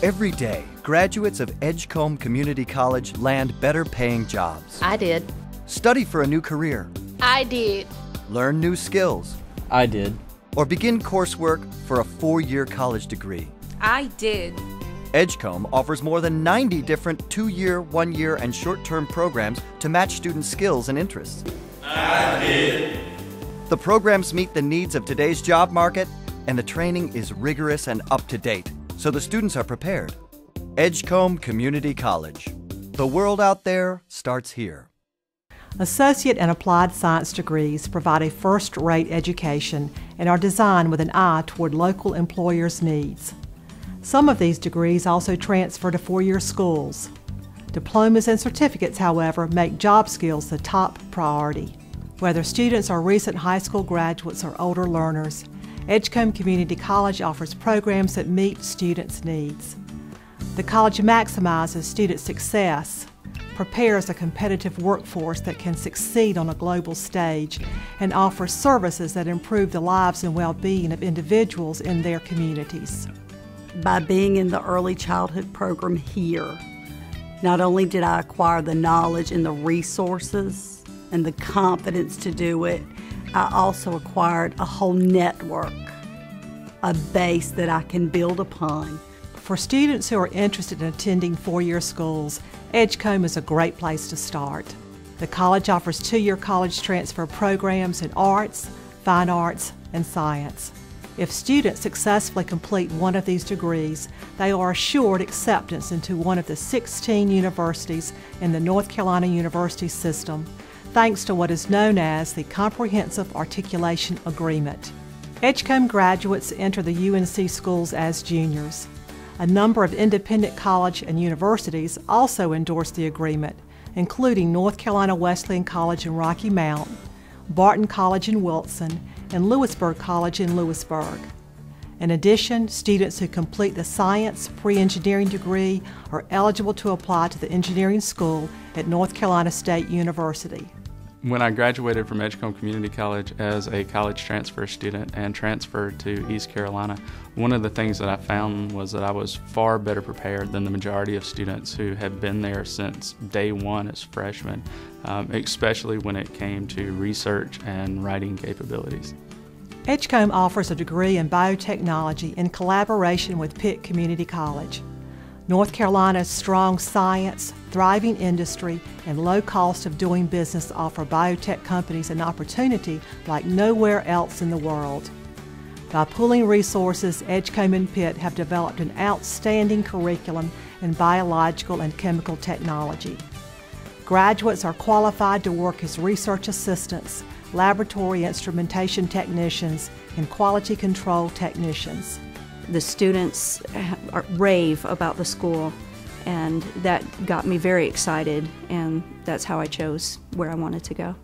Every day, graduates of Edgecombe Community College land better paying jobs. I did. Study for a new career. I did. Learn new skills. I did. Or begin coursework for a four year college degree. I did. Edgecombe offers more than 90 different two year, one year, and short term programs to match students' skills and interests. I did. The programs meet the needs of today's job market, and the training is rigorous and up to date, so the students are prepared. Edgecombe Community College. The world out there starts here. Associate and applied science degrees provide a first rate education and are designed with an eye toward local employers' needs. Some of these degrees also transfer to four year schools. Diplomas and certificates, however, make job skills the top priority. Whether students are recent high school graduates or older learners, Edgecombe Community College offers programs that meet students' needs. The college maximizes student success prepares a competitive workforce that can succeed on a global stage and offers services that improve the lives and well being of individuals in their communities. By being in the early childhood program here, not only did I acquire the knowledge and the resources and the confidence to do it, I also acquired a whole network, a base that I can build upon. For students who are interested in attending four year schools, Edgecombe is a great place to start. The college offers two year college transfer programs in arts, fine arts, and science. If students successfully complete one of these degrees, they are assured acceptance into one of the 16 universities in the North Carolina University system, thanks to what is known as the Comprehensive Articulation Agreement. Edgecombe graduates enter the UNC schools as juniors. A number of independent college and universities also endorse the agreement, including North Carolina Wesleyan College in Rocky Mount, Barton College in Wilson, and Louisburg College in Louisburg. In addition, students who complete the science pre-engineering degree are eligible to apply to the engineering school at North Carolina State University. When I graduated from Edgecombe Community College as a college transfer student and transferred to East Carolina, one of the things that I found was that I was far better prepared than the majority of students who had been there since day one as freshmen, um, especially when it came to research and writing capabilities. Edgecombe offers a degree in biotechnology in collaboration with Pitt Community College. North Carolina's strong science, thriving industry, and low cost of doing business offer biotech companies an opportunity like nowhere else in the world. By pooling resources, Edgecombe and Pitt have developed an outstanding curriculum in biological and chemical technology. Graduates are qualified to work as research assistants, laboratory instrumentation technicians, and quality control technicians the students rave about the school, and that got me very excited, and that's how I chose where I wanted to go.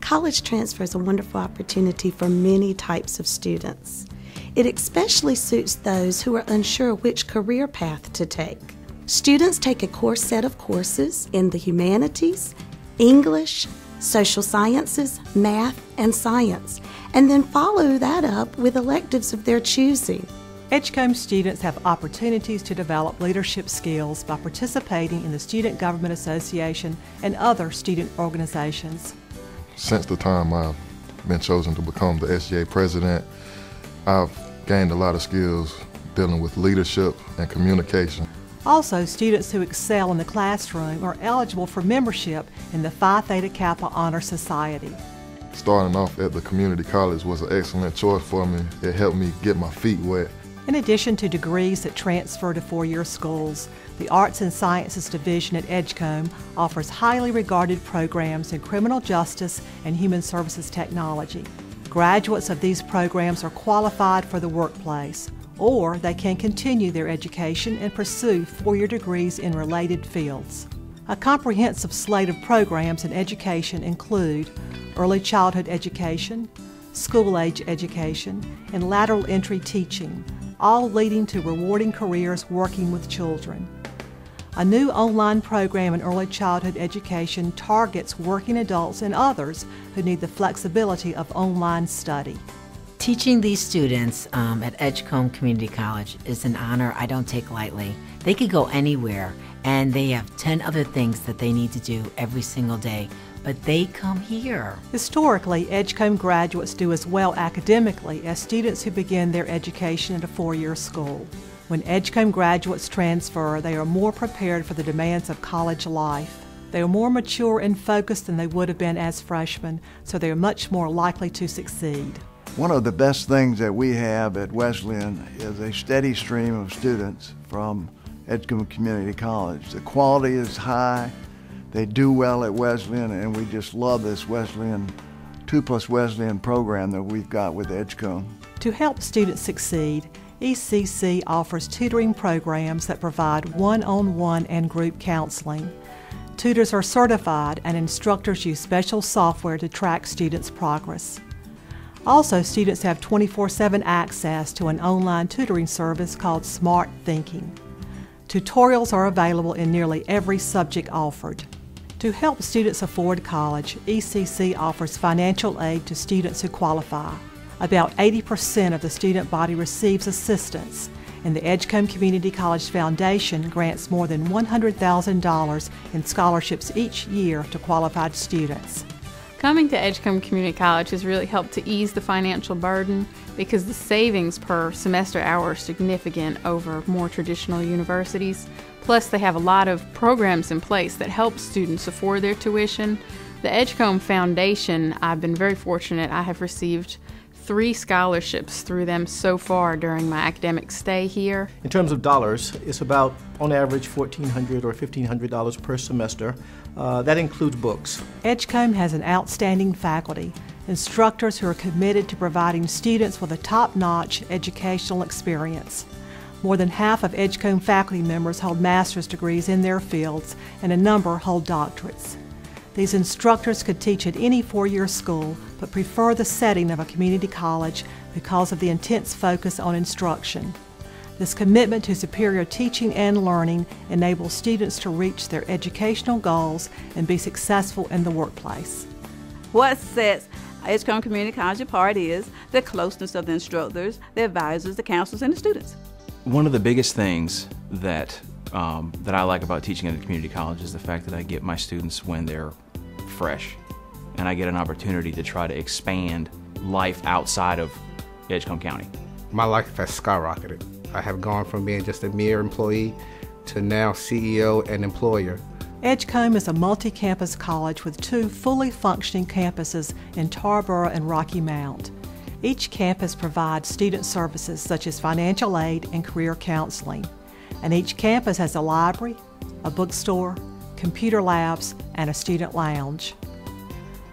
College transfer is a wonderful opportunity for many types of students. It especially suits those who are unsure which career path to take. Students take a core set of courses in the humanities, English, social sciences, math, and science, and then follow that up with electives of their choosing. Edgecombe students have opportunities to develop leadership skills by participating in the Student Government Association and other student organizations. Since the time I've been chosen to become the SGA president, I've gained a lot of skills dealing with leadership and communication. Also, students who excel in the classroom are eligible for membership in the Phi Theta Kappa Honor Society. Starting off at the community college was an excellent choice for me. It helped me get my feet wet in addition to degrees that transfer to four year schools, the Arts and Sciences Division at Edgecombe offers highly regarded programs in criminal justice and human services technology. Graduates of these programs are qualified for the workplace, or they can continue their education and pursue four year degrees in related fields. A comprehensive slate of programs in education include early childhood education, school age education, and lateral entry teaching, all leading to rewarding careers working with children. A new online program in early childhood education targets working adults and others who need the flexibility of online study. Teaching these students um, at Edgecombe Community College is an honor I don't take lightly. They could go anywhere and they have 10 other things that they need to do every single day, but they come here. Historically, Edgecombe graduates do as well academically as students who begin their education at a four year school. When Edgecombe graduates transfer, they are more prepared for the demands of college life. They are more mature and focused than they would have been as freshmen, so they are much more likely to succeed. One of the best things that we have at Wesleyan is a steady stream of students from Edgecombe Community College. The quality is high, they do well at Wesleyan, and we just love this Wesleyan, 2 plus Wesleyan program that we've got with Edgecombe. To help students succeed, ECC offers tutoring programs that provide one on one and group counseling. Tutors are certified, and instructors use special software to track students' progress. Also, students have 24 7 access to an online tutoring service called Smart Thinking. Tutorials are available in nearly every subject offered. To help students afford college, ECC offers financial aid to students who qualify. About 80% of the student body receives assistance, and the Edgecombe Community College Foundation grants more than $100,000 in scholarships each year to qualified students. Coming to Edgecombe Community College has really helped to ease the financial burden because the savings per semester hour are significant over more traditional universities. Plus, they have a lot of programs in place that help students afford their tuition. The Edgecombe Foundation, I've been very fortunate. I have received three scholarships through them so far during my academic stay here. In terms of dollars, it's about on average 1,400 or $1,500 per semester. Uh, that includes books. Edgecombe has an outstanding faculty, instructors who are committed to providing students with a top notch educational experience. More than half of Edgecombe faculty members hold master's degrees in their fields, and a number hold doctorates. These instructors could teach at any four year school, but prefer the setting of a community college because of the intense focus on instruction. This commitment to superior teaching and learning enables students to reach their educational goals and be successful in the workplace. What sets Edgecombe Community College apart is the closeness of the instructors, the advisors, the counselors, and the students. One of the biggest things that um, that I like about teaching at a community college is the fact that I get my students when they're fresh and I get an opportunity to try to expand life outside of Edgecombe County. My life has skyrocketed. I have gone from being just a mere employee to now CEO and employer. Edgecombe is a multi campus college with two fully functioning campuses in Tarboro and Rocky Mount. Each campus provides student services such as financial aid and career counseling. And each campus has a library, a bookstore, computer labs, and a student lounge.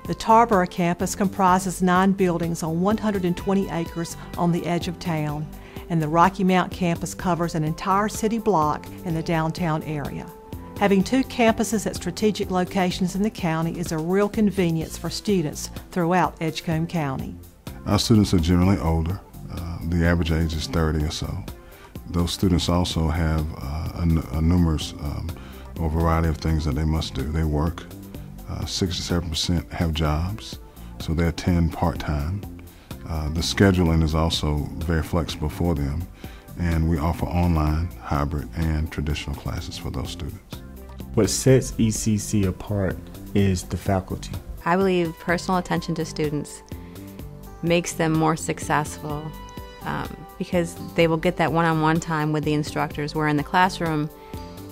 The Tarboro campus comprises nine buildings on 120 acres on the edge of town, and the Rocky Mount campus covers an entire city block in the downtown area. Having two campuses at strategic locations in the county is a real convenience for students throughout Edgecombe County. Our students are generally older. Uh, the average age is 30 or so. Those students also have uh, a, a numerous um, a variety of things that they must do. They work. Uh, 67% have jobs, so they attend part-time. Uh, the scheduling is also very flexible for them, and we offer online, hybrid, and traditional classes for those students. What sets ECC apart is the faculty. I believe personal attention to students makes them more successful um, because they will get that one on one time with the instructors, where in the classroom,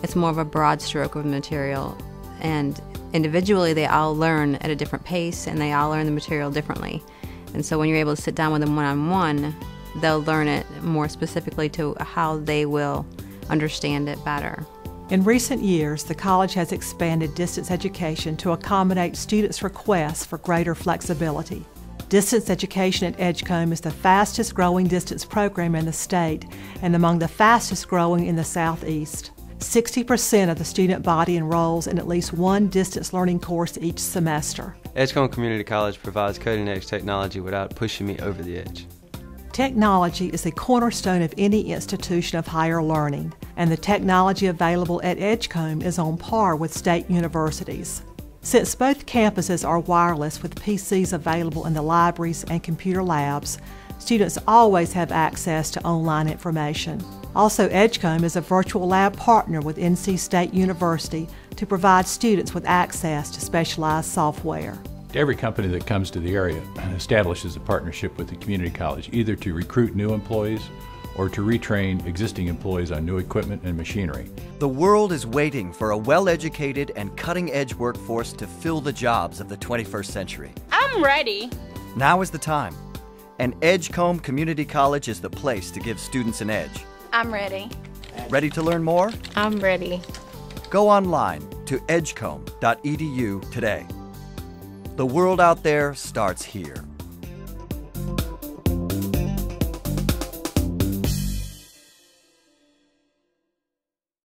it's more of a broad stroke of material. And individually, they all learn at a different pace and they all learn the material differently. And so when you're able to sit down with them one on one, they'll learn it more specifically to how they will understand it better. In recent years, the college has expanded distance education to accommodate students' requests for greater flexibility. Distance education at Edgecombe is the fastest growing distance program in the state and among the fastest growing in the Southeast. 60% of the student body enrolls in at least one distance learning course each semester. Edgecombe Community College provides cutting edge technology without pushing me over the edge. Technology is the cornerstone of any institution of higher learning, and the technology available at Edgecombe is on par with state universities. Since both campuses are wireless with PCs available in the libraries and computer labs, Students always have access to online information. Also, Edgecombe is a virtual lab partner with NC State University to provide students with access to specialized software. Every company that comes to the area and establishes a partnership with the community college, either to recruit new employees or to retrain existing employees on new equipment and machinery. The world is waiting for a well educated and cutting edge workforce to fill the jobs of the 21st century. I'm ready. Now is the time. And Edgecombe Community College is the place to give students an edge. I'm ready. Ready to learn more? I'm ready. Go online to edgecombe.edu today. The world out there starts here.